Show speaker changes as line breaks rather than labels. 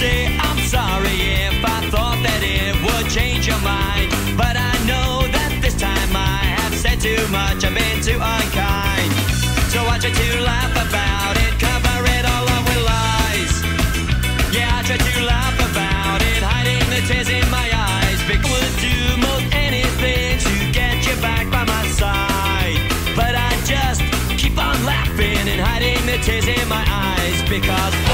I'm sorry if I thought that it would change your mind. But I know that this time I have said too much, I've been too unkind. So I try to laugh about it, cover it all up with lies. Yeah, I try to laugh about it, hiding the tears in my eyes. Because I would do most anything to get you back by my side. But I just keep on laughing and hiding the tears in my eyes. Because